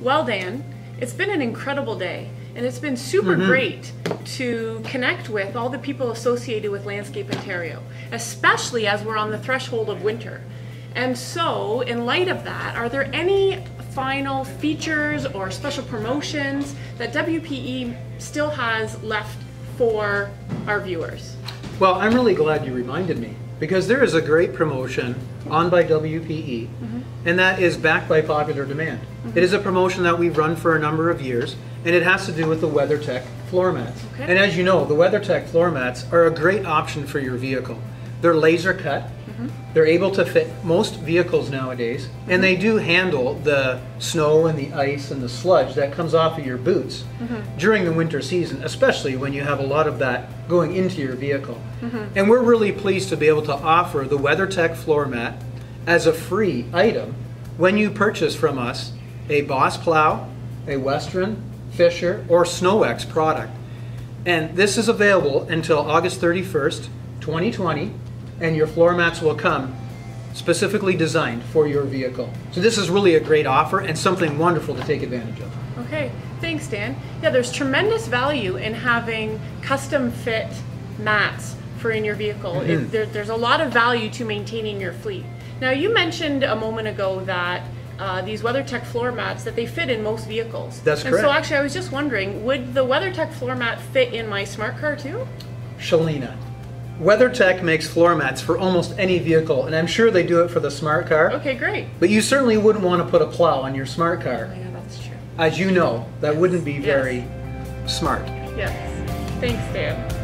Well, Dan, it's been an incredible day, and it's been super mm-hmm. great to connect with all the people associated with Landscape Ontario, especially as we're on the threshold of winter. And so, in light of that, are there any final features or special promotions that WPE still has left for our viewers? Well, I'm really glad you reminded me because there is a great promotion on by WPE, mm-hmm. and that is backed by popular demand. It is a mm-hmm. promotion that we've run for a number of years, and it has to do with the WeatherTech floor mats. Okay. And as you know, the WeatherTech floor mats are a great option for your vehicle. They're laser cut. Mm-hmm. They're able to fit most vehicles nowadays, and they mm-hmm. do handle the snow and the ice and the sludge that comes off of your boots mm-hmm. during the winter season, especially when you have a lot of that going into your vehicle. And we're really pleased to be able to offer the WeatherTech floor mat as a free item when you purchase from us a Boss Plow, a Western, Fisher, or SnowEx product. And this is available until August 31st, 2020, and your floor mats will come specifically designed for your vehicle. So this is really a great offer and something wonderful to take advantage of. Okay, thanks, Dan. Yeah, there's tremendous value in having custom fit mats for in your vehicle. It, there, there's a lot of value to maintaining your fleet. Now, you mentioned a moment ago that uh, these WeatherTech floor mats that they fit in most vehicles. That's And so, actually, I was just wondering, would the WeatherTech floor mat fit in my smart car too? Shalena, WeatherTech makes floor mats for almost any vehicle, and I'm sure they do it for the smart car. Okay, great. But you certainly wouldn't want to put a plow on your smart car. Yeah, that's true. As you know, that wouldn't be very smart. Yes. Thanks, Dan.